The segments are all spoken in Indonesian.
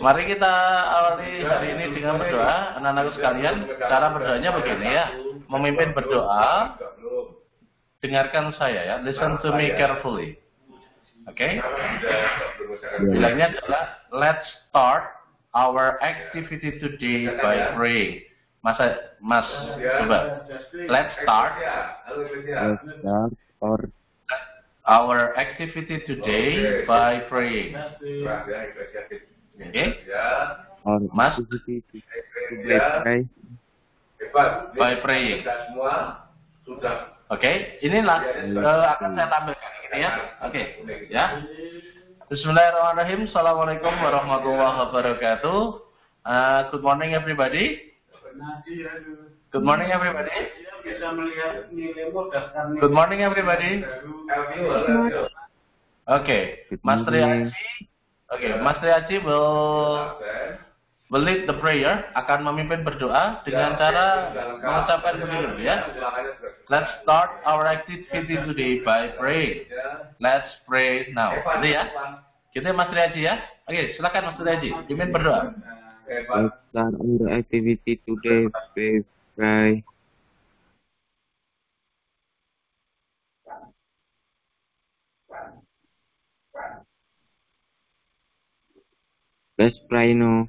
Mari kita awali hari ini dengan berdoa. Anak-anakku sekalian, cara berdoanya begini ya. Memimpin berdoa. Dengarkan saya ya. Listen to me carefully. Oke? Okay? Bilangnya adalah let's start our activity today by praying. Mas, Mas, coba. Let's start. Our activity today by praying. Oke? Okay? pray. By praying. Oke, okay? inilah uh, akan saya tampilkan gitu ya. Oke, okay. ya. Bismillahirrahmanirrahim. Assalamualaikum warahmatullahi wabarakatuh. Uh, good morning everybody. Good morning everybody. Good morning everybody. Oke, okay. Mas Triaji. Oke, okay. Mas Triaji will will lead the prayer, akan memimpin berdoa dengan cara mengucapkan begini ya. Let's start our activity today by praying. Let's pray now. Gitu ya. Gitu ya Mas Triaji ya. Oke, silakan Mas Triaji, pimpin berdoa. Let's start our activity today by pray. Let's pray now.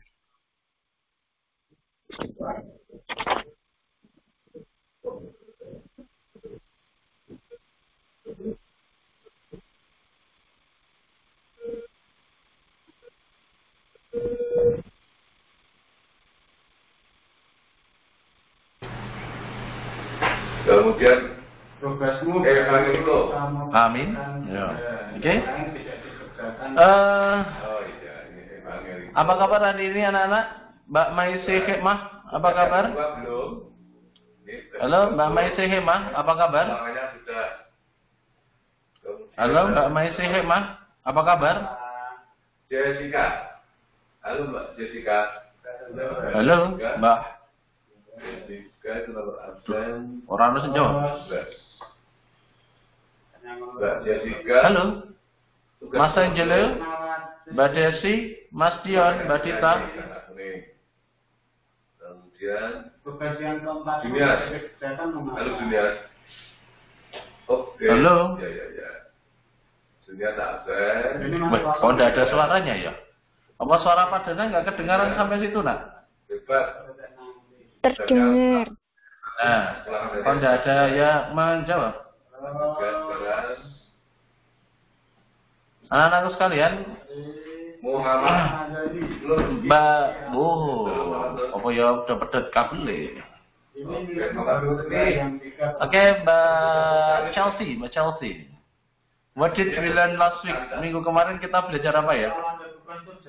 Kemudian progresmu Eh, kami dulu. Amin. Ya. Oke. Eh, Oh iya. Apa kabar hari ini anak-anak? Mbak Maisi Hikmah, apa kabar? Belum. Halo, Mbak Maisi Hikmah, apa kabar? Halo, Mbak Maisi Hikmah, apa kabar? Jessica. Halo Mbak Jessica. Halo, Mbak. Jessica itu nomor absen. Orang harus jawab. Mbak. Jessica. Halo, Mas Angelo, Mbak Desi, Mas Dion, Mbak Dita. Nih. Kemudian tugas yang keempat kesehatan Halo Junior. Oke. Halo. Ya ya ya. Junior tak Wah, kok enggak ada suaranya ya? Apa suara padanya nggak kedengaran sampai situ, nak? Hebat. Terdengar. Nah, kok enggak ada yang menjawab? Anak-anakku sekalian, Muhammad. Mbak, oh, apa ya udah pedet kabel ini Oke, Mbak Chelsea, Mbak Chelsea. What did we learn last week? Minggu kemarin kita belajar apa ya?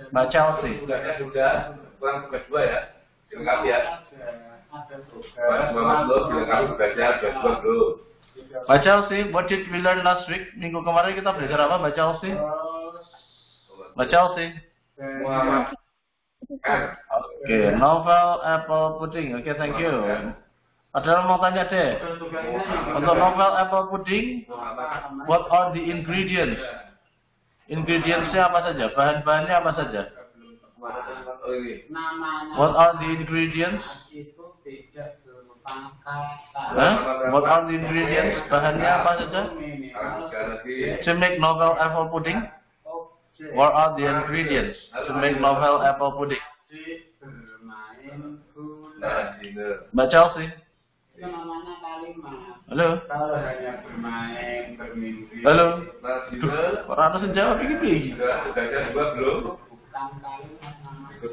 Mbak Chelsea. Tugasnya sudah. Kurang tugas dua ya. Dilengkapi ya. Muhammad. Mbak Chelsea, what did we learn last week? Minggu kemarin kita belajar apa, Mbak Chelsea? Mbak Chelsea. Oke, novel apple pudding. Oke, thank you. Ada yang mau tanya deh. Untuk novel apple pudding, what are the ingredients? Ingredientsnya apa saja? Bahan-bahannya apa saja? What are the ingredients? Huh? What are the ingredients? Bahannya apa saja? To make novel apple pudding, what are the ingredients to make novel apple pudding? Mbak Chelsea, halo, halo. Orang harus jawab ini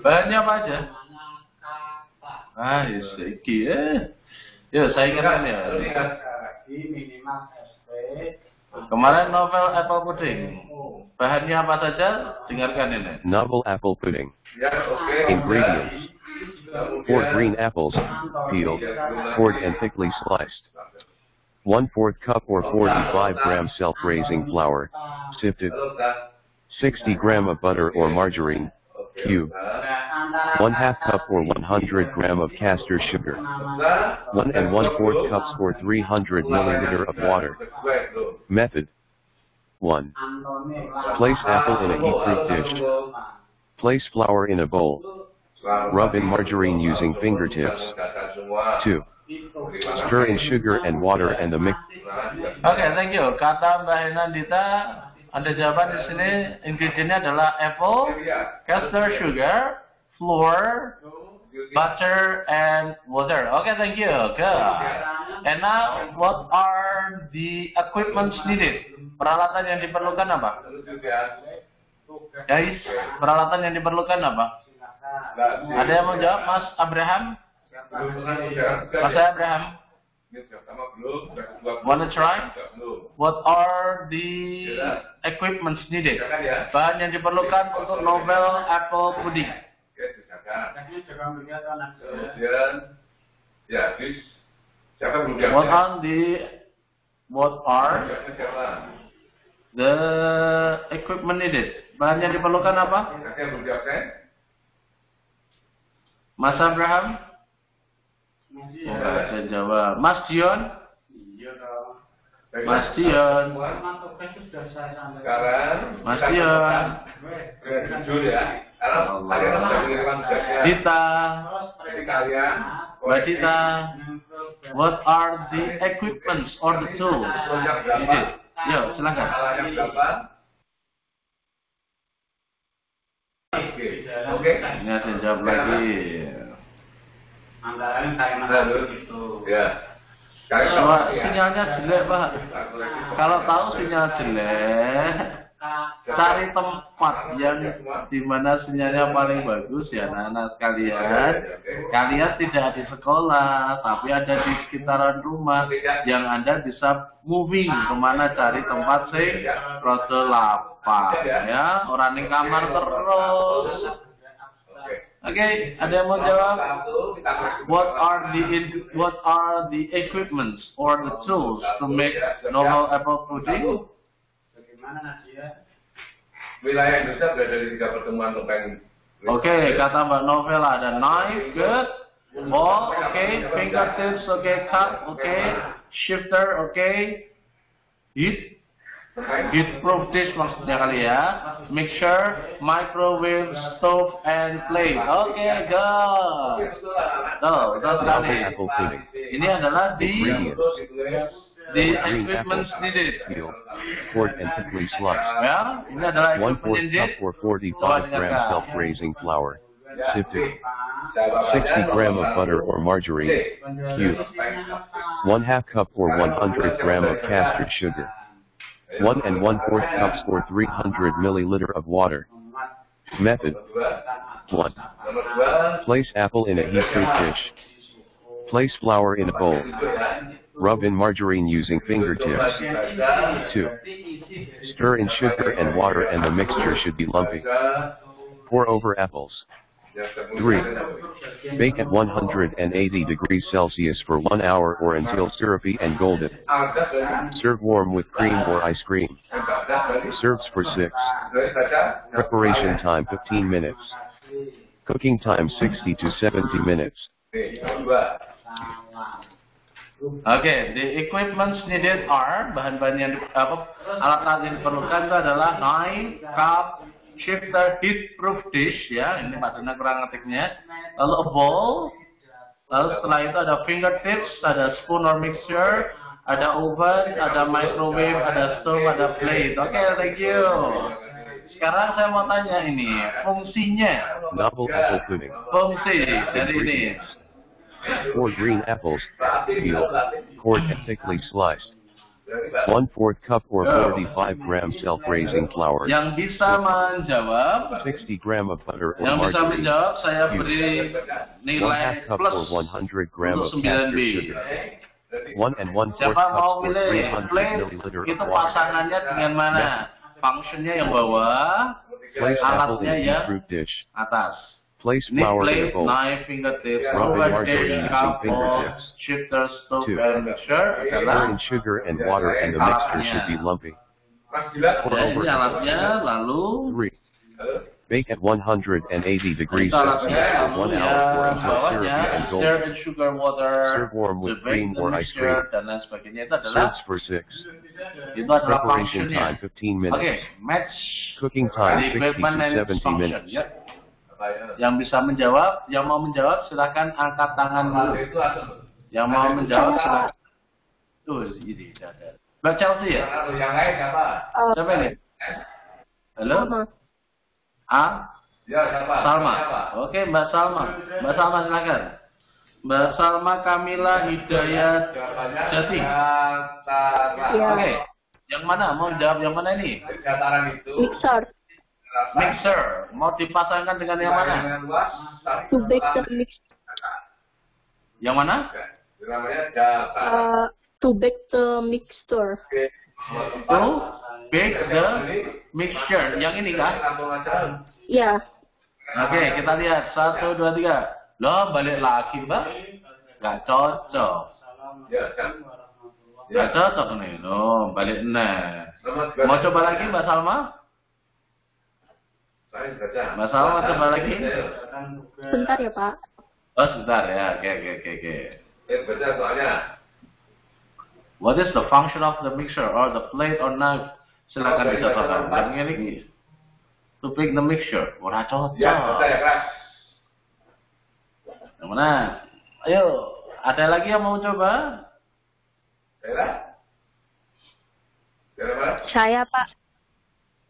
Bahannya apa aja? namanya kata Ah, yes, iki eh. Ya, saya ingatkan ya. Lihat. lagi minimal SP Kemarin novel apple pudding. Bahannya apa saja? Dengarkan ini. Novel apple pudding. Ingredients. 4 green apples, peeled, cored and thickly sliced. 1 4th cup or 45 gram self-raising flour, sifted. 60 gram of butter or margarine, Oke, Cube. 1 half cup or 100 gram of castor sugar. 1 and 1 4th cups or 300 milliliter of water. Method 1. Place apple in a heat-proof dish. Place flour in a bowl. Rub in margarine using fingertips. 2. Stir in sugar and water and the mix. Oke, thank you. Kata Henandita, ada jawaban di sini. Ingredientnya adalah apple, castor sugar, flour, butter, and water. Oke, thank you. Good. And now, what are the equipments needed? Peralatan yang diperlukan apa? Guys, peralatan yang diperlukan apa? Ada yang mau jawab, Mas Abraham? Mas Abraham, wanna try? What are the equipments needed? Bahan yang diperlukan untuk novel apple pudding. Ya, What are the what are the equipment needed? Bahan yang diperlukan apa? Mas Abraham? Masih Oh, ya. bahasa Jawa. Mas Dion? Iya. Mas Dion. Saya sampaikan. Sekarang, Mas Dion. jujur ya. Dita? Kalian, Mbak Dita? What are the equipments or the tools? Yo, silakan. Oke, oke. Ini ada jawab lagi. Antara lain saya Lalu, mengambil itu. ya. Sekarang kita Suara, mulai ya. sinyalnya jelek, Pak. Kalau tahu sinyal jelek, cari tempat yang di mana sinyalnya paling bagus ya anak-anak sekalian. Kalian tidak di sekolah, tapi ada di sekitaran rumah yang Anda bisa moving ke mana cari tempat sing rada lapang ya, orang di kamar terus. Oke, ada yang mau jawab? What are the what are the equipments or the tools to make novel apple pudding? Oke, kata Mbak Novel ada knife, good. Ball, oke. Fingertips, oke. Cup, oke. Shifter, okay. Heat, heat proof dish maksudnya kali ya. Mixture, microwave, stove, and plate. Oke, go. Tuh, betul sekali. Novel apple pudding. Ini adalah di Ingredients. the apples. needed. Poured and three sliced. Ya, ini adalah 1 equipment4 cup needed. or 45 grams self-raising flour. Sifted. 60 gram of butter or margarine. Cubed. 1 half cup or 100 gram of castor sugar. 1 and 1 4 cups or 300 milliliter of water. Method 1. Place apple in a heat-proof dish. Place flour in a bowl. Rub in margarine using fingertips. 2. Stir in sugar and water and the mixture should be lumpy. Pour over apples. Three. Bake at 180 degrees Celsius for 1 hour or until syrupy and golden. Serve warm with cream or ice cream. Serves for 6. Preparation time 15 minutes. Cooking time 60 to 70 minutes. Oke, the equipments needed are bahan-bahan yang apa alat-alat yang diperlukan itu adalah knife, cup, shifter, heat proof dish ya, ini maksudnya kurang ngetiknya. Lalu a bowl, lalu setelah itu ada fingertips, ada spoon or mixture, ada oven, ada microwave, ada stove, ada plate. Oke, thank you. Sekarang saya mau tanya ini, fungsinya, fungsi dari ini. 4 green apples, peeled, cored and thickly sliced. 1 4 cup or 45 gram self-raising flour. Yang bisa menjawab 60 gram of butter or Yang bisa margarine. menjawab saya beri 1 nilai plus or 100 gram of untuk castor 9B. sugar. 1 and 1 4 Siapa mau 300 plate itu pasangannya dengan mana? Functionnya yang bawah, alatnya ya dish. atas. Place flower Place bowl. nine fingertips yeah. over dish, cup, bowl, shifter, stove, and shirt. Add sugar and water and the mixture should be lumpy. Pour over. Lalu. Bake at 180 degrees Celsius for one hour or until syrupy and golden. Sugar, water, Serve warm with cream or ice cream. Serves for six. Preparation time 15 minutes. Cooking time 60 to 70 minutes. Ya. Ya? Yang bisa menjawab, yang mau menjawab silakan angkat tangan dulu. Yang mau menjawab silakan. Tuh, ini ada. Mbak Chelsea ya? Yang lain siapa? Uh, Siapa ini? Halo? Salma. Ah? Ya, siapa? Salma. Siapa? Oke, Mbak Salma. Mbak Salma silakan. Mbak Salma Kamila Hidayat Jawabannya Jati. Iya. Oke. Yang mana? Mau jawab yang mana ini? Dataran itu. Mixer. Mixer. Mau dipasangkan dengan yang mana? To bake the terdapat mix. Yang mana? Uh, to bake the mixture. Oke. To bake the mixture. Yang ini aja. Ya. Oke, kita lihat. Satu, dua, tiga. Loh, balik lagi, Mbak. Gak cocok. Ya, kan. Gak cocok nih. Loh, balik nah. Mau coba lagi, Mbak Salma? Salma coba lagi. Bentar ya, Pak. Oh, sebentar ya. Oke, oke, oke, oke. Eh, baca soalnya. What is the function of the mixture or the plate or knife? Silakan dicontohkan. Yang ini to bake the mixture. Ora cocok. Ya, baca ya keras. Yang mana? Ayo, ada lagi yang mau coba? Daerah? Daerah mana? Saya, Pak.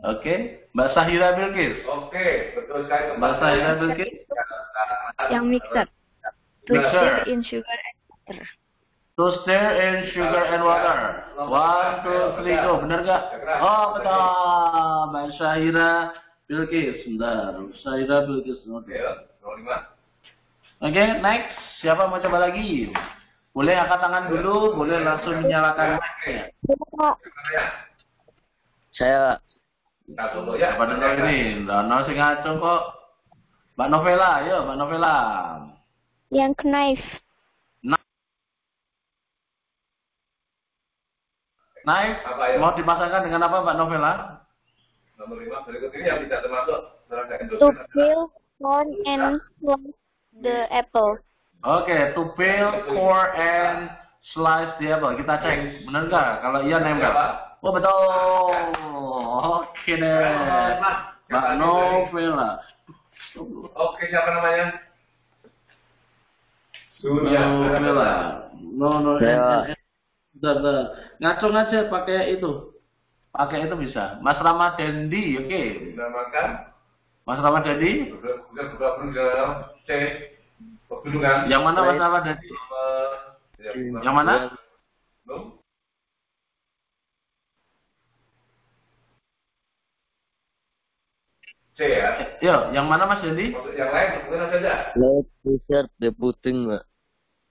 Oke, Mbak Sahira Bilkis. Oke, betul sekali. Mbak Sahira Bilkis. Yang mixer. To Mixer. stir in sugar and water. To stir in sugar and water. One, two, three, go. Bener gak? Oh, betul. Mbak Sahira Bilkis. Bentar. Sahira Bilkis. Oke. Lima. Oke, next. Siapa mau coba lagi? Boleh angkat tangan dulu, boleh langsung menyalakan. Ya. Saya Satu dulu ya. Siapa dengar ini? Dono sing ngaco kok. Mbak Novela, ayo Mbak Novela. Yang knife. Knife, Apa ya? mau dipasangkan dengan apa Mbak Novela? Nomor lima berikut ini yang tidak termasuk To peel corn and slice the apple. Oke, to peel, core, and slice the apple. Kita cek, benar nggak? Kalau iya nempel. Oh betul. Oke deh. Mbak Novela. Oke, siapa namanya? Surya. Novela. No, no, bentar. Ngacung aja pakai itu. Pakai itu bisa. Mas Ramadendi, oke. Dinamakan Mas bergabung dalam C pegunungan. Yang mana Mas Ramadendi? Eh, ya, Yang mana? Belum? C ya. Yo, yang mana Mas Dendi? Yang lain sebutkan saja. Let's t-shirt the puting, Mbak.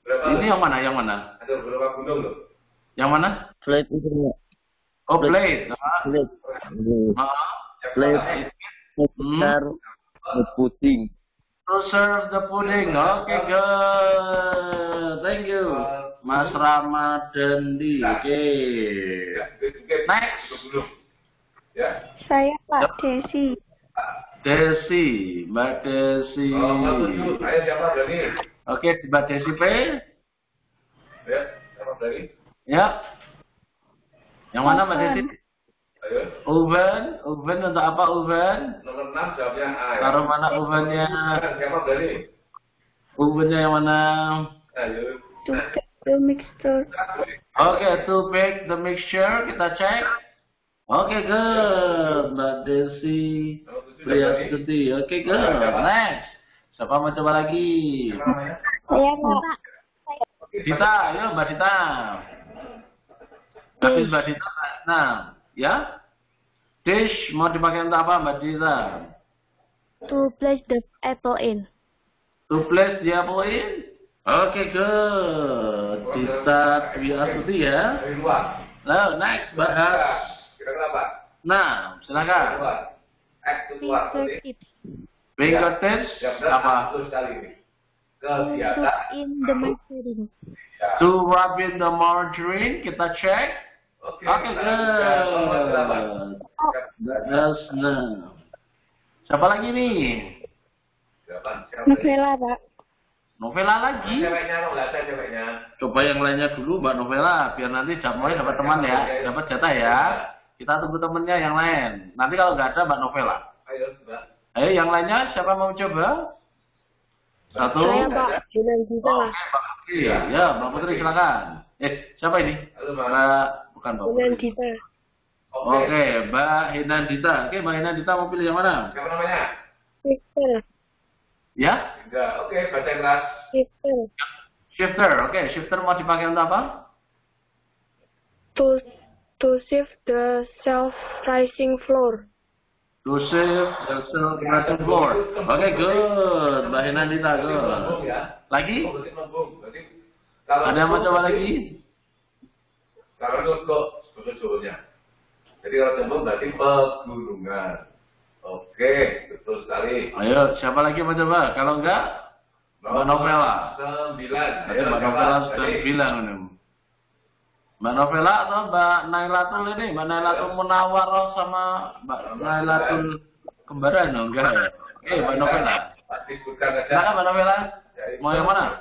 Berapa? Ini yang mana? Yang mana? ada beberapa gunung loh. Yang mana? Flat itu, Mbak. Oh, Blade. Ah, Flat. ah. Flat. lain. Besar the puting. To serve the pudding. Oke, good. Thank you. Mas Ramadandi. Oke. Ya, oke. Next. Untuk gunung. Ya. Saya, Pak Desi. Desi, Mbak Desi. Oh, Mbak tujuh. Ayo siapa berani? Oke, Mbak Desi P. Ya, siapa berani? Ya. Yang mana Mbak Desi? Ayo. Uben, Uben untuk apa Uben? Nomor enam jawabnya A. ya. Taruh mana Ubennya? Siapa berani? Ubennya yang mana? Ayo. To bake the mixture. Oke, to bake the mixture kita cek. Oke, good. Mbak Desi? Priyastuti. Oke, good. Next. Siapa mau coba lagi? Saya, Pak. Oke, Dita, ayo Mbak Dita. Habis Mbak Dita, nah, ya. Dish mau dipakai untuk apa Mbak Dita? To place the apple in. To place the apple in? Oke, good. Dita Dwi Astuti ya. Lalu next, Mbak Apa? Nah, silakan. Finger berarti. tips. Apa? Kegiatan. in the margarine. Ya. To rub in the margarine, kita cek. Oke. Nomor delapan. good. That's. Siapa lagi nih? Delapan. Siapa berani? Novela, Pak. Novela lagi. Coba yang lainnya dulu Mbak Novela, biar nanti Jamoy dapat teman ya, dapat jatah ya. Kita tunggu temennya yang lain. Nanti kalau nggak ada Mbak Novela. Ayo, Mbak. Ayo yang lainnya siapa mau coba? Satu. Saya Pak Junandita. Oke, Mbak Putri. Ya, Mbak Putri silakan. Eh, siapa ini? Halo, Mbak. Mbak, bukan Mbak Putri. Junandita. Oke. Oke, Mbak Hinandita. Oke, Mbak Hinandita mau pilih yang mana? Siapa namanya? Sister. Ya? Enggak. Oke, baca kelas. Sister. Shifter. Oke, shifter mau dipakai untuk apa? To to shift the self-rising floor. To save the self floor. Oke, good. Mbak Hinandita, Melambung good. Lagi? Ada yang mau coba lagi? Kalau itu kok sebetulnya. Jadi kalau tembok berarti pegunungan. Oke, betul sekali. Ayo, siapa lagi mau coba? Kalau enggak, Mbak Novela. Sembilan. Nanti Mbak Novela sudah bilang. Mbak Novela atau Mbak Nailatul ini? Mbak Nailatul Munawar sama Mbak Nailatul Kembaran? Oh, enggak ya? Oke, Mbak Novela. Silakan Mbak Novela. Mau yang mana?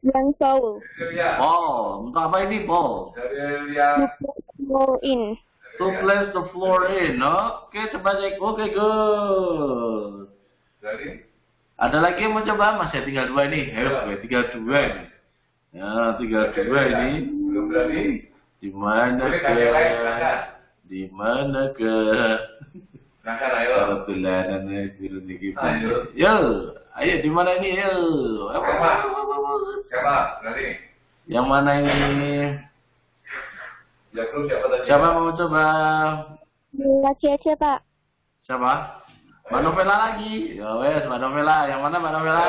Yang. Ya. Paul. Untuk apa ini, Paul? Dari yang Floor in. To place the floor in. Oke, coba cek. Oke, good. dari Ada lagi yang mau coba? Masih tinggal dua ini. Ayo, gue tinggal dua ini. Ya, tinggal dua ini. belum berani. Di mana ke? Di mana ke? Ayo. Kalau tulanan film ini Ayo. Yo, ayo di mana ini? Yo. Siapa? Siapa? Berani. Yang mana ini? Ya, siapa tadi? Siapa mau coba? Lagi aja Pak. Siapa? Mbak Novela lagi. Ya wes, Mbak Novela. Yang mana Mbak Novela?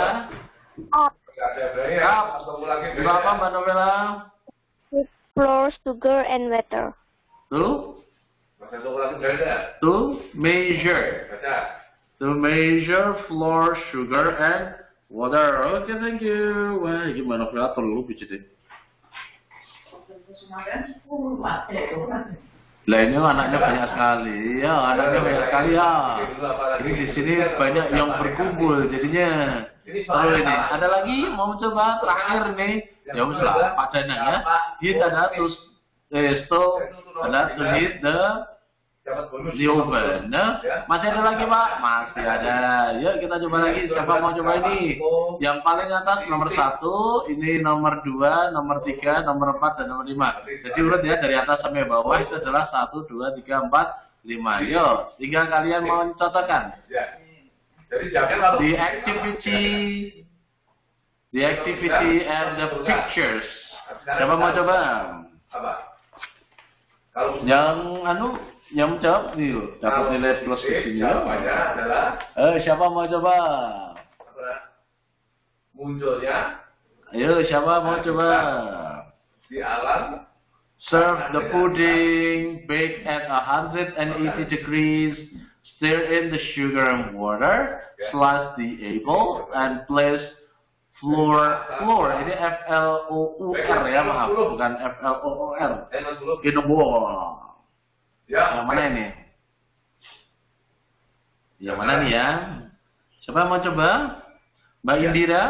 Up. Nggak ada berani ya? Siap. Atau lagi Coba apa Mbak Novela? Flour, sugar, and water. To, to measure. To measure flour, sugar, and water. Oke, thank you. Wah, ini Mbak Novela perlu deh. Lah ini anaknya banyak sekali, ya anaknya banyak sekali ya. Ini di sini banyak yang berkumpul, jadinya. Terus ini ada lagi mau coba terakhir nih, ya wis lah ya. Hit ada terus eh ada to hit the oven. Nah, masih ada lagi pak? Masih ada. Yuk kita coba lagi. Siapa mau coba ini? Yang paling atas nomor satu, ini nomor dua, nomor tiga, nomor empat, dan nomor lima. Jadi urut ya dari atas sampai bawah itu adalah satu, dua, tiga, empat, lima. Yuk, tinggal kalian mau contohkan. Ya. Kalau The activity, the activity and the pictures. Mau coba? apa? Kalau Yang anu, yang menjawab nih, loh. dapat nilai plus ke sini. ya. Jawabannya adalah Eh, siapa mau coba? Munculnya Ayo, siapa mau coba? di alam Serve the pudding, bake at 180 degrees, stir in the sugar and water, slice the apple, and place flour, flour, ini F L O U R ya, maaf, bukan F L O O R. bowl. Ya. Yang mana ini? Yang mana nih ya? Siapa mau coba? Mbak Ya. Indira?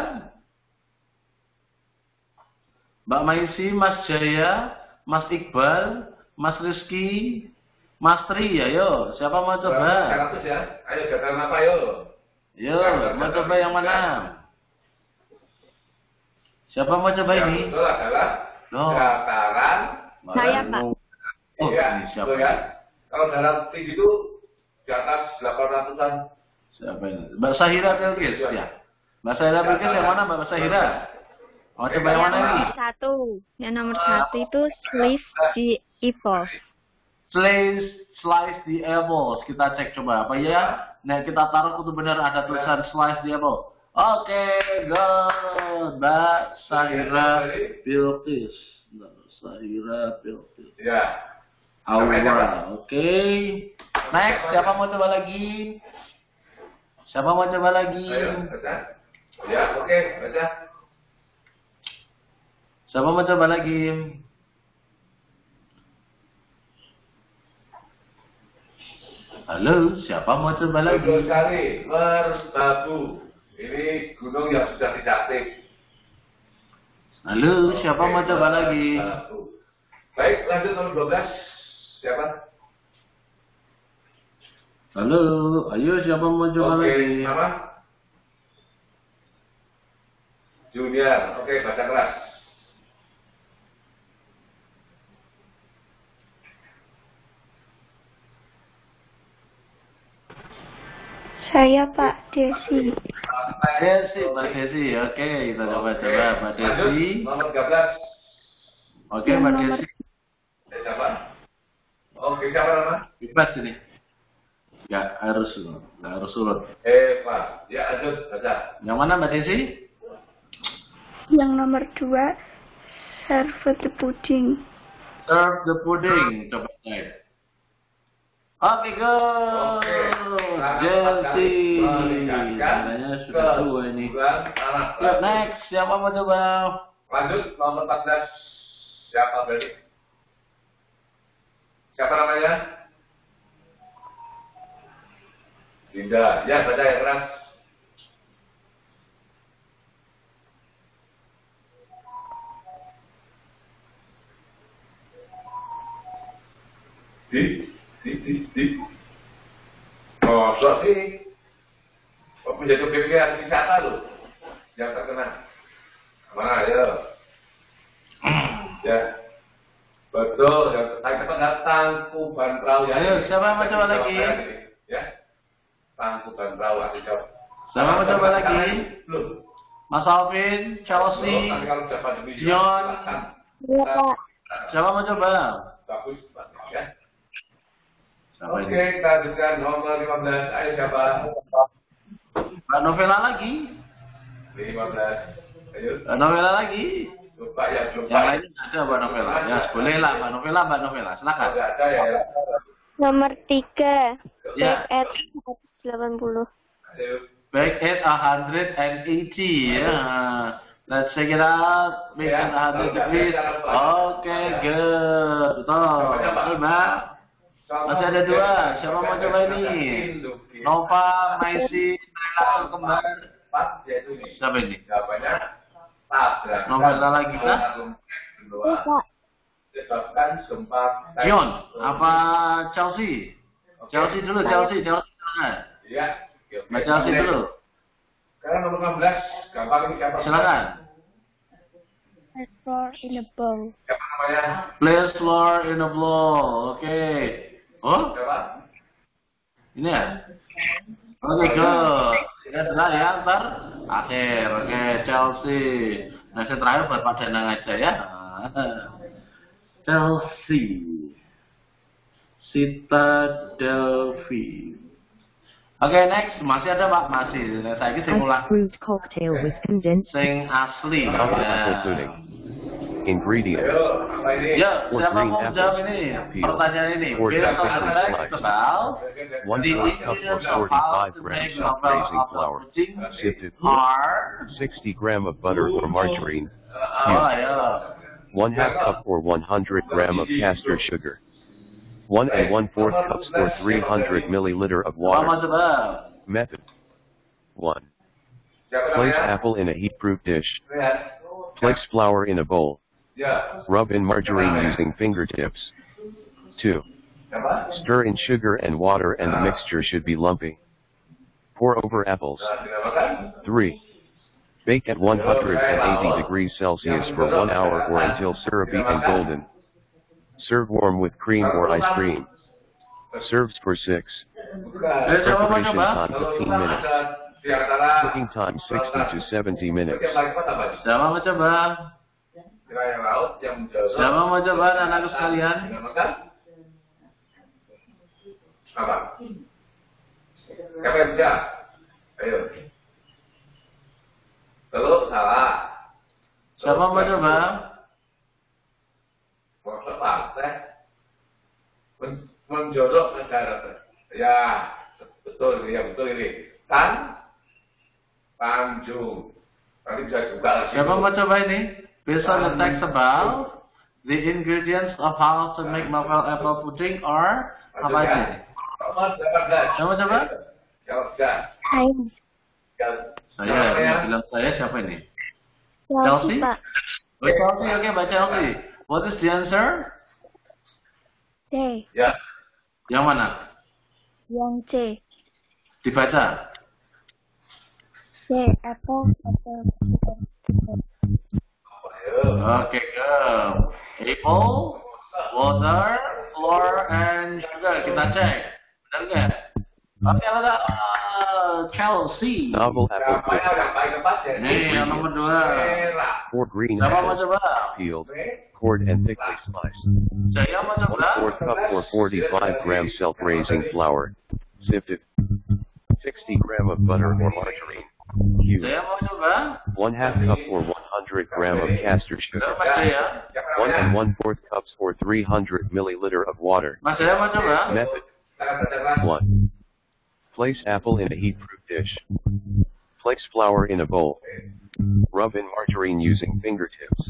Mbak Maisi, Mas Jaya, Mas Iqbal, Mas Rizky, Mas Tri, ayo. Siapa mau coba? Ya. Ayo apa yo? Yo, mau coba yang mana? Siapa mau coba Yang ini? betul adalah Loh. dataran. Saya, Pak. Oh, Iya, ini siapa? ya. Kalau dalam tinggi itu di atas 800-an. Siapa ini? Mbak Sahira Bilkis, ya. Mbak Sahira Bilkis yang mana Mbak Sahira? Mau coba yang mana ini? Satu. Yang nomor satu itu slice the apple. Slice, slice the apples. Kita cek coba apa ya? Nah, kita taruh itu benar ada tulisan slice the apple. Oke, good. Mbak Sahira Bilkis. Mbak Sahira Bilkis. Ya. Aura. Oke. Next, siapa mau coba lagi? Siapa mau coba lagi? Ayo, baca. Ya, oke, baca. Siapa mau coba lagi? Halo, siapa mau coba lagi? Betul sekali. Merbabu. Ini gunung yang sudah didatik. Halo, siapa mau coba lagi? Baik, lanjut nomor 12. Siapa? Halo, ayo siapa mau coba Oke, lagi? nama? Junior. Oke, baca keras. Saya Pak Desi. Mbak Desi, Mbak Desi, oke kita coba coba Mbak Desi. Nomor 13. Oke Mbak Desi, Eh, siapa? Oke, siapa nama? bebas ini. Gak harus, gak harus surut. Eva. Ya, lanjut, baca. Yang mana Mbak Desi? Yang nomor dua, serve the pudding. Serve the pudding, coba cek. Oke, go. Oke. Jesse. Meningkatkan Katanya sudah dua ini. Yuk, next. Siapa mau coba? Lanjut, nomor 14. Siapa berarti? Siapa namanya? Dinda. Ya, baca yang keras. Di, di, di, di. Sih. Oh, menjadi pikiran wisata loh. Yang terkena. Mana ya? ya. Betul, ya. Saya kata tangkuban perahu ya. Ayo, siapa mau coba lagi? Ya. Tangkuban perahu aku jawab. Siapa mau coba lagi? Belum. Mas Alvin, Chelsea, silakan. Iya siapa mau coba? Bagus, Oke, ini? kita lanjutkan nomor 15. Ayo siapa? Mbak Novela lagi. 15. Ayo. Mbak Novela lagi. Lupa ya, belum Yang lain ada Mbak Novela. Ya, boleh lah Mbak Novela, Mbak Novela. Silakan. Ada ya. Nomor tiga, Ya. back at 180. Ayo. Back at 180 ya. Let's check it out. Back Ya, at 100 degrees. Oke, good. Betul. Oke, Mbak. Masih ada dua. Siapa mau coba ini? Nova, Maisi, Nela, Kembar. Empat, yaitu ini. Siapa ini? Jawabannya Pak. Disebabkan gempa. Gion, apa Chelsea? Chelsea dulu, Chelsea, Chelsea. Iya. Mbak Chelsea dulu. Sekarang nomor 16, gampang ini siapa? Silakan. Floor in a bowl. Siapa namanya? Place floor in a blow. Oke. Oh, Siapa? ini ya? Oke, good. Ya, sudah ya, ntar akhir. Oke, Chelsea. Nah, saya terakhir buat Pak Danang aja ya. Chelsea. Sita Delphi. Oke, next. Masih ada Pak? Masih. Saya ini condensed Sing asli. Ya. Ingredients. Yeah, or green apples, peeled, or delicately sliced. One cup or 45 grams of raising flour, sifted flour, 60 gram of butter or margarine, cubed. One half cup or 100 gram of castor sugar. One and one fourth cups or 300 milliliter of water. Method. 1. Place apple in a heat-proof dish. Place flour in a bowl. Ya. Rub in margarine using fingertips. 2. Stir in sugar and water and the mixture should be lumpy. Pour over apples. 3. Bake at 180 degrees Celsius for 1 hour or until syrupy and golden. Serve warm with cream or ice cream. Serves for 6. Bukan. Eh, siapa mau Preparation time 15 minutes. Cooking time 60 to 70 minutes. Yang laut yang menjauh. Siapa mau coba anak-anakku sekalian? Dinamakan? Apa? Bisa? Ayo. Telur salah. Siapa mau coba? Maksud partai. Men- Menjorok negara. Ya, betul ya betul ini. Tan, Tanjung. Nanti bisa juga lagi. Siapa mau coba ini? Based on the text about the ingredients of how to make novel apple pudding or apa aja? ya. Nomor 18. Siapa? Jawab ya. Saya. Yang bilang saya siapa ini? Chelsea. Oh, Chelsea, oke, Mbak Chelsea. What is the answer? D. Ya. Yang mana? Yang C. Dibaca. C. Apple. Apple. Oke, go. Apple, water, flour, and sugar. Kita cek. Benar nggak? Oke, ada uh, Chelsea. Novel apple Gambarnya pudding. udah paling lepas ya. Nih, yang nomor dua. Four green Siapa mau apples, coba? peeled, cored and thickly sliced. Saya mau One coba. fourth cup or 45 gram self-raising flour, sifted. 60 gram of butter or margarine, cubed. Saya mau coba. One half cup or 100 gram of castor sugar. One and one fourth cups or 300 milliliter of water. Mas Jaya mau coba. Method 1. Place apple in a heat-proof dish. Place flour in a bowl. Rub in margarine using fingertips.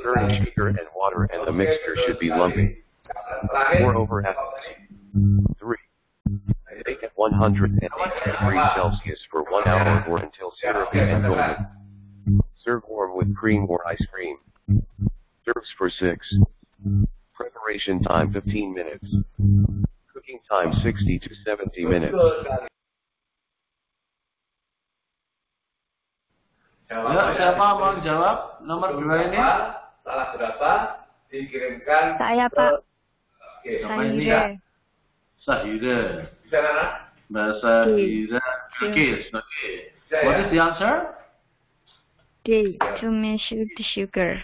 Stir in sugar and water and the mixture should be lumpy. Pour over apples. 3. Bake at 180 um, degrees Celsius for 1 hour or until syrupy and golden. Serve warm with cream or ice cream. Serves for 6. Preparation time 15 minutes. Cooking time 60 to 70 minutes. Yuk, siapa mau jawab nomor dua ini? Salah berapa? Dikirimkan. Saya, ke- Pak. Oke. Apa ini? Sahira. Bisa Nana? Bahasa Hira. Kis. Oke. Bisa ya? What is the answer? D. To measure the sugar.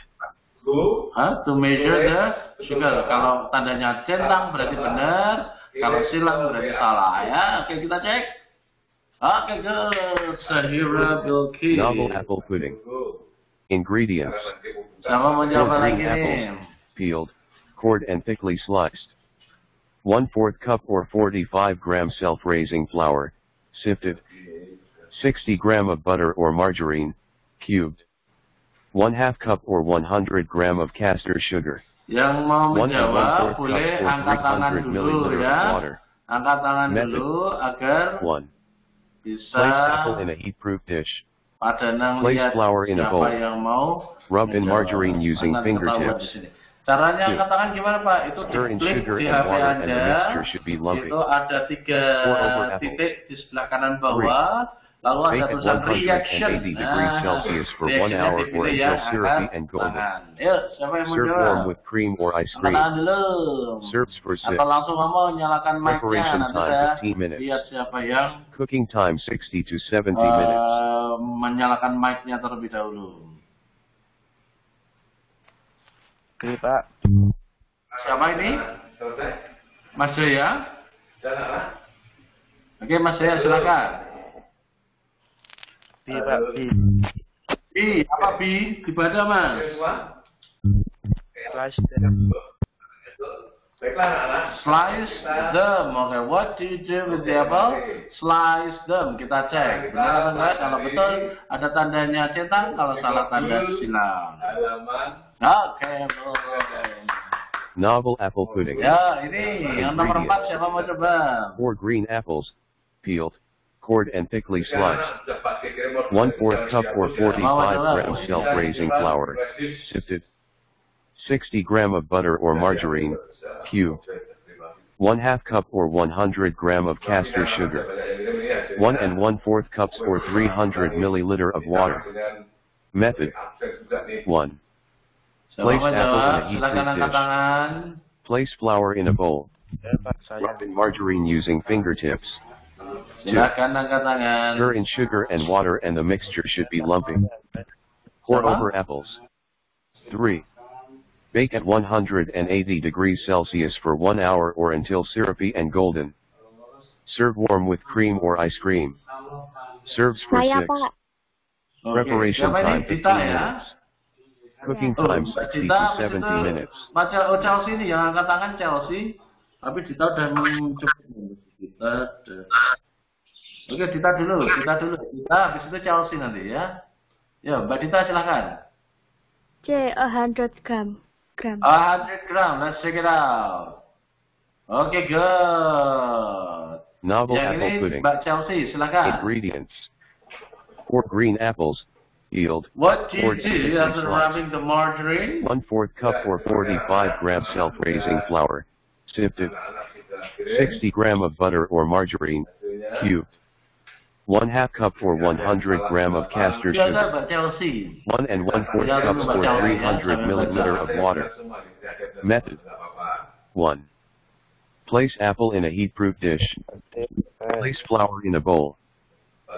Hah? To measure the sugar. Kalau tandanya centang berarti benar. Kalau silang berarti salah ya. Oke kita cek. Oke good. Sahira Bilqis. Novel apple pudding. Ingredients. Siapa mau Four jawab green lagi apples, peeled, cored and thickly sliced. One fourth cup or 45 gram self-raising flour, sifted. 60 gram of butter or margarine, cubed. One half cup or 100 gram of castor sugar. Yang mau One one menjawab boleh angkat tangan 300 dulu ya. Angkat tangan Method. dulu agar 1. bisa Place apple in a heat-proof dish. pada nang Place lihat flour in a bowl. yang mau Rub in margarine using fingertips. Caranya tangan gimana Pak? Itu sugar di HP Anda. Itu ada tiga titik di sebelah kanan bawah. Lalu ada tulisan 180 reaction. degrees Celsius for one reactionnya dipilih ya, golden. tangan. Yuk, siapa yang mau jawab? warm with cream or ice Angkat dulu. Serves for 6. Atau langsung kamu nyalakan mic-nya Preparation nanti time saya 15 minutes. lihat siapa yang Cooking time 60 to 70 eh, minutes. menyalakan mic-nya terlebih dahulu. Oke, Pak. Siapa ini? Mas Jaya? Oke, Mas Jaya silakan. B, Pak. B. B, apa B? Dibaca Mas. Slice them. Nana. Slice them. Oke, what do you do with the apple? Slice them. Kita cek. Benar atau enggak? Kalau betul, ada tandanya centang. Kalau salah, tanda silang. Halaman. Boleh. Novel apple pudding. Ya, ini yang nomor empat siapa mau coba? 4 green apples, peeled, cored and thickly sliced. One fourth cup or 45 Mama, grams self-raising flour, sifted. 60 gram of butter or margarine, cubed. One half cup or 100 gram of castor sugar. One and one fourth cups or 300 milliliter of water. Method 1. Siapa Place mau apple in a jawab? heat Silakan angkat dish. Place flour in a bowl. Ya, Rub in margarine using fingertips. Silakan. Stir in sugar and water and the mixture should be lumpy. Pour over apples. 3. Bake at 180 degrees Celsius for 1 hour or until syrupy and golden. Serve warm with cream or ice cream. Serves for 6. Preparation time 15 eh, minutes. Cooking time Mbak 60 Dita, to 70 Mbak minutes. Baca oh, Chelsea ini yang angkat tangan Chelsea. Tapi Dita udah mencoba. Dita. udah. Oke, Dita dulu, Dita dulu. Dita, habis itu Chelsea nanti ya. Ya, Mbak Dita silakan. C. A hundred gram. Gram. 100 gram, let's check it out. Oke, good. Novel Yang apple ini pudding. Mbak Chelsea, silakan. Ingredients. 4 green apples, peeled, What do you do sliced. rubbing the margarine? 1 4th cup or 45 gram self-raising flour, sifted. 60 gram of butter or margarine, cubed. 1 half cup or 100 gram of castor sugar. 1 and 1 fourth cups or 300 milliliter of water. Method 1. Place apple in a heat-proof dish. Place flour in a bowl.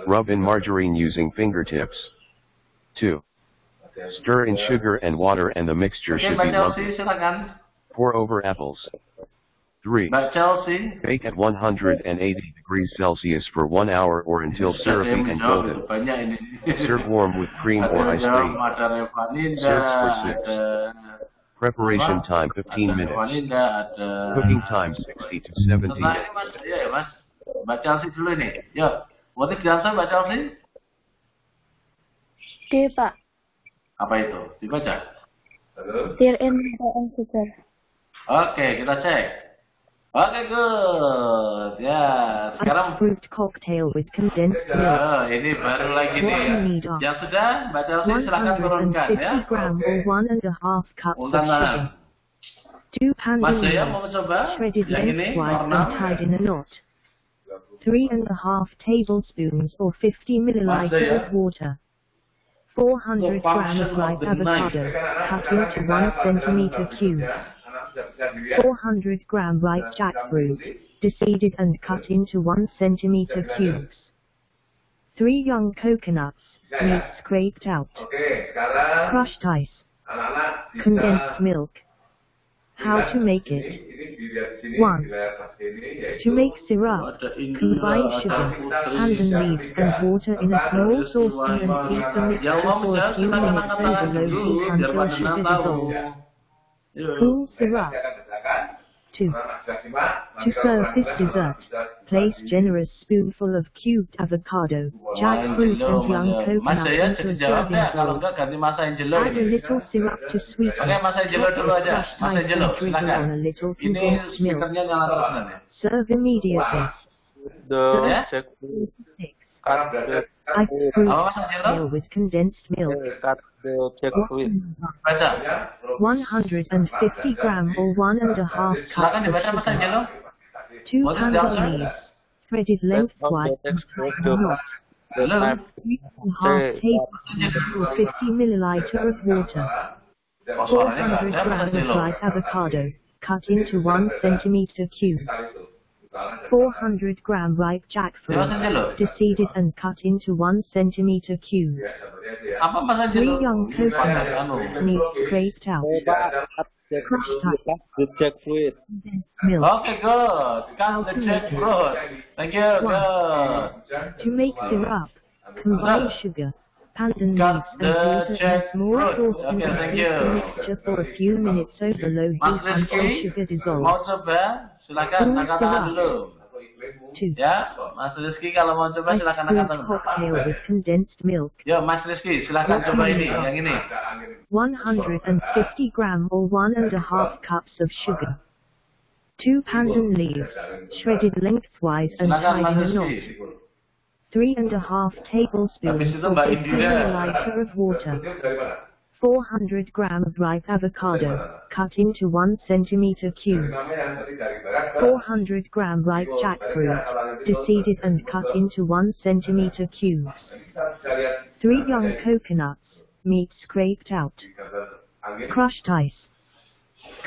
Rub in margarine using fingertips. 2. Stir in sugar and water and the mixture Oke should be lumpy. Pour over apples. 3. Mbak Chelsea. Bake at 180 degrees Celsius for 1 hour or until syrupy and golden. Serve warm with cream or ice cream. Serve for six. Preparation time 15 minutes. Cooking time 60 to 70 minutes. mas, ya ya mas. Mbak Chelsea dulu nih. Yuk, what is the answer Mbak Chelsea? D, Pak. Apa itu? Dibaca. Stir in sugar. Oke, kita cek. Oke, good. Ya, sekarang Fruit cocktail with condensed milk. Oh, ini baru lagi nih. Yang sudah, Mbak Chelsea silakan turunkan ya. 150 gram or one and a half cups of Ungkan tangan. sugar. Two pounds Mas of Jaya mau coba? shredded Yang ini, warna. and tied in a knot. Three and a half tablespoons or 50 milliliter Jaya. of water. 400 The grams of ripe of the knife. avocado, cut into 1 centimeter cubes. 400 gram ripe jackfruit, deseeded and cut into 1 centimeter cubes. 3 young coconuts, meat scraped out. Crushed ice, condensed milk. How to make it. 1. To make syrup, combine sugar, pandan leaves and water in a small saucepan and heat the mixture for a few minutes over low heat until sugar dissolves. Cool syrup. 2. To serve this dessert, place generous spoonful of cubed avocado, jackfruit and young coconut into a serving bowl. Add a little syrup to sweeten. Add ice and drizzle on a little condensed milk. Serve immediately. The Serve check with condensed milk. 150 gram or one and a half cup. Two pound dollars. Credit length quite. Half tablespoon 50 milliliter of water. 400 grams of ripe avocado, cut into 1 centimeter cubes. 400 gram ripe jackfruit, deseeded and cut into 1 centimeter Mas Three young Pandai, coconuts, meat scraped out. Crushed ice, the check milk. Oke, good. Cut the jackfruit. Thank you, good. To make syrup, combine sugar, pandan leaves and water in a small Okay, and the mixture for a few minutes over low heat until sugar dissolves. Silakan angkat tangan dulu. Ya, Mas Rizky kalau mau coba silakan angkat tangan. cocktail with condensed milk. Yo, Mas Rizky, silakan coba ini, yang ini. 150 gram or one and a half cups of sugar. 2 pandan leaves, shredded lengthwise and tied in a knot. Three and a half tablespoons Habis itu or Mbak 50 Indira. milliliter of water. 400 gram of ripe avocado, cut into 1 centimeter cubes. 400 gram ripe jackfruit, deseeded and cut into 1 centimeter cubes. 3 young coconuts, meat scraped out. Crushed ice.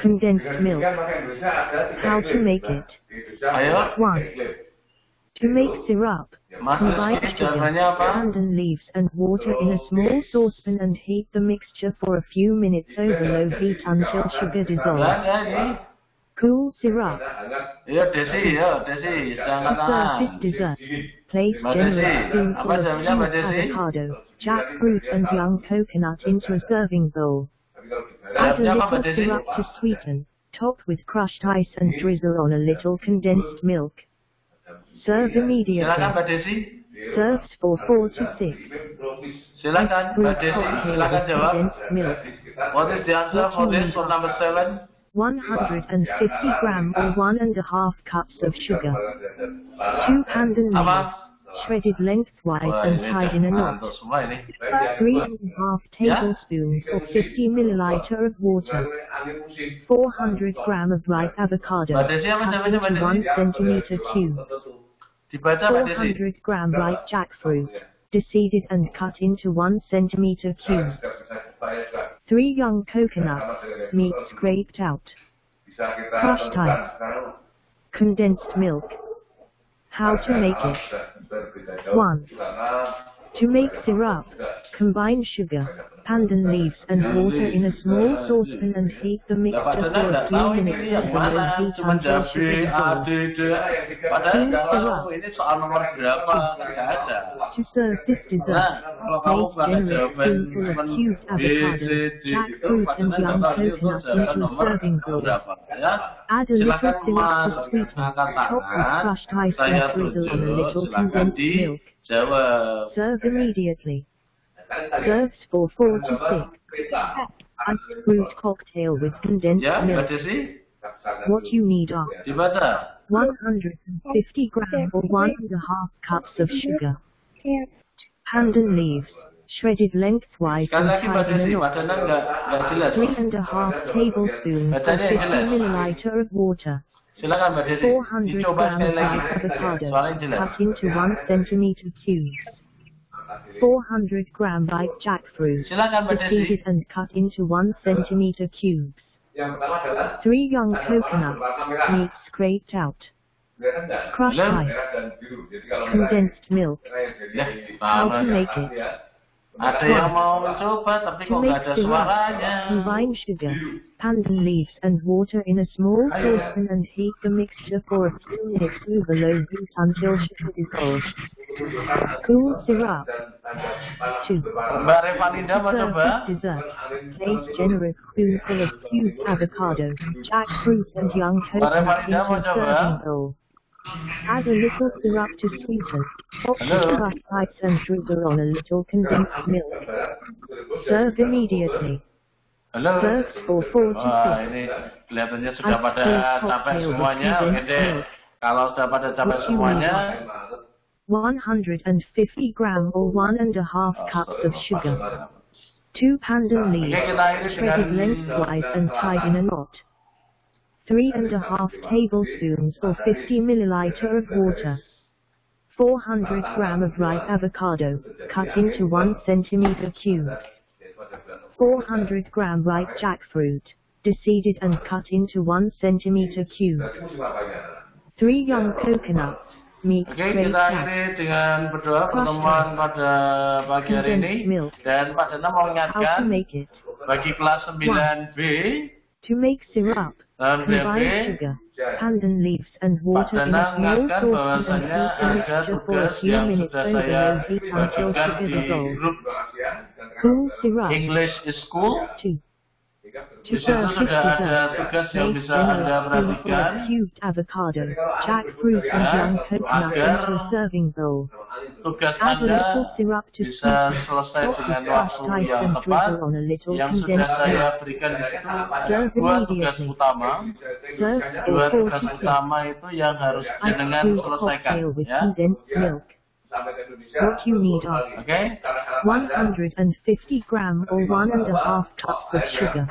Condensed milk. How to make it. 1. To make syrup, combine sugar, pandan leaves and water in a small saucepan and heat the mixture for a few minutes over low heat until sugar dissolves. Cool syrup. Serve this dessert, place generous spoonful of avocado, jackfruit and young coconut into a serving bowl. Add a little syrup to sweeten, top with crushed ice and drizzle on a little condensed milk. Serve Silakan immediately. Mbak Desi. Serves for 4 to 6. Silakan Mbak Desi, silakan jawab. milk. What is the answer for this for number seven? 150 gram or one and a half cups of sugar. 2 pandan Apa? leaves, shredded lengthwise and tied in a knot. ngantuk semua ini. Three and a half tablespoons or 50 milliliter of water. 400 gram of ripe avocado. Mbak Desi apa Cut into one centimeter cube. Dibaca Mbak Desi. 400 gram ripe jackfruit. Deseeded and cut into one centimeter cube. Three young coconuts. Meat scraped out. Crush type. Condensed milk. How to make it. One. To make syrup, combine sugar, pandan leaves and water in a small saucepan and heat the mixture for a few minutes and heat until sugar dissolves. To serve this dessert, make generous spoonful of cubed avocado, jackfruit and young coconut into a serving bowl. Add a little syrup for sweetness, top with crushed ice and drizzle on a little condensed milk. Java. Serve immediately. Served for four to six. Unscrewed cocktail with condensed yeah, milk. What you need are 150 grams or one and a half cups of sugar. Pandan leaves, shredded lengthwise and three and a half tablespoons of 50 milliliter of water. Silakan Mbak Desi. Dicoba sekali lagi. Jelas. Cut into 1 centimeter cubes. 400 gram bite jackfruit. Silakan Mbak Desi. and cut into 1 centimeter cubes. 3 young coconuts. Meat scraped out. Crushed ice. Condensed milk. How to make it ya. Ada yang mau mencoba tapi kok nggak ada suaranya. combine sugar, pandan leaves and water in a small saucepan and heat the mixture for a few minutes over low heat until sugar dissolves. Cool syrup. 2. Mbak Revalida mau Serve coba? this dessert. Place generous spoonful of cubed avocado, jackfruit and young coconut Revalida mau a coba? serving bowl. Add a little syrup to sweeten. Top with Hello? crushed and drizzle on a little condensed milk. Serve immediately. Serves for 4 to Wah, ini kelihatannya sudah pada capek semuanya. with Oke condensed deh. milk. Kalau sudah pada capek semuanya, 150 gram or one and a half ah, cups of sugar. 2 pandan leaves, shredded lengthwise and tied in a knot. Three and a half tablespoons or 50 milliliter of water. 400 gram of ripe avocado, cut into 1 centimeter cube. 400 gram ripe jackfruit, deseeded and cut into 1 centimeter cube. Three young coconuts, meat Oke, scraped kita akhiri dengan berdoa pertemuan pada pagi hari ini. Dan Pak Dana mau mengingatkan make it. bagi kelas 9B To make syrup, Provide sugar, pandan leaves and water in a small saucepan and heat for a few minutes over low heat until sugar dissolves. Cool syrup. English is cool. Sudah ada dessert, tugas yang bisa Anda perhatikan. avocado, jackfruit and young coconut into serving bowl. Tugas Add a Anda little syrup to bisa sweeten. selesai dengan waktu yang tepat drizzle on a little yang sudah condensed saya milk. berikan di situ. Ada Serve dua tugas immediately. utama. Serve Dua for 4 tugas to 6. utama itu yang harus cream selesaikan. Ya, milk. What you need are oke? 150 gram or one and a half cups of sugar.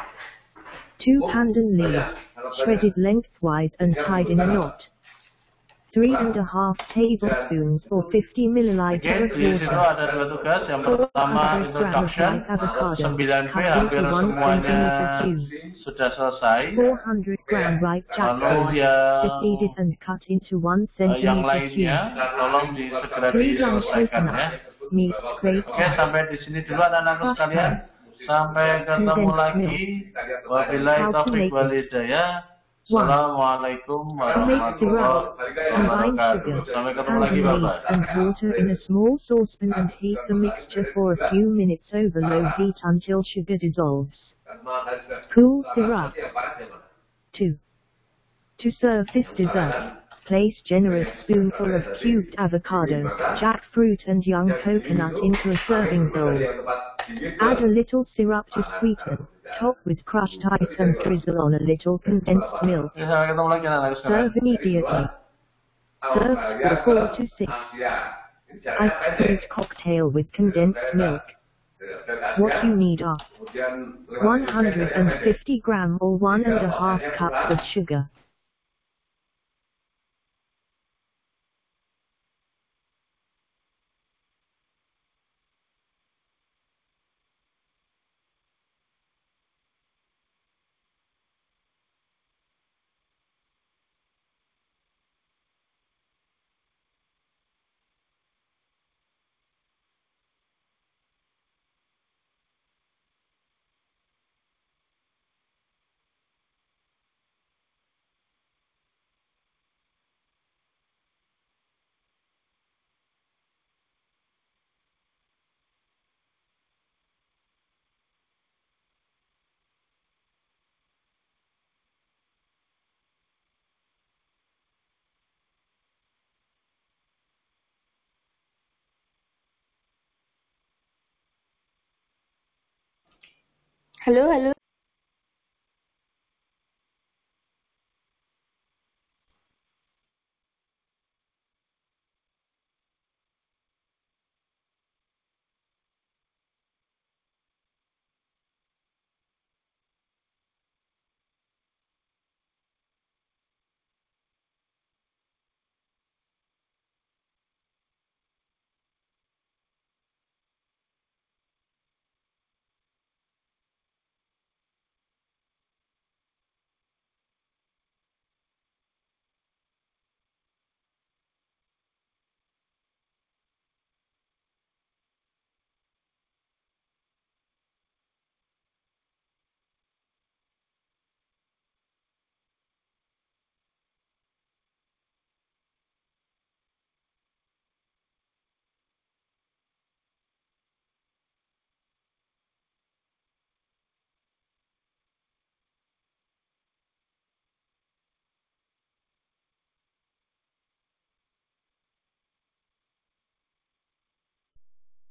2 pandan leaves, shredded lengthwise and tied in a knot. 3 and a tablespoons or 50 milliliters of dua tugas. Yang pertama introduction. Sembilan B hampir semuanya sudah selesai. Lalu yang yang lainnya tolong disegera diselesaikan ya. Sampai di sini dulu anak-anak sekalian. Sampai ketemu lagi. Wabillahi taufiq wal hidayah. Assalamualaikum warahmatullahi wabarakatuh. Sampai ketemu lagi, Bapak. and water in a small saucepan and heat the mixture for a few minutes over low heat until sugar dissolves. Cool syrup. 2. To serve this dessert, place generous spoonful of cubed avocado, jackfruit and young coconut into a serving bowl. Add a little syrup to sweeten, top with crushed ice and drizzle on a little condensed milk. Oke, sampai ketemu lagi anak-anakku sekalian. Serve immediately. Serve for 4 to 6. Ice fruit cocktail with condensed milk. What you need are 150 gram or one and a half cups of sugar, hello hello.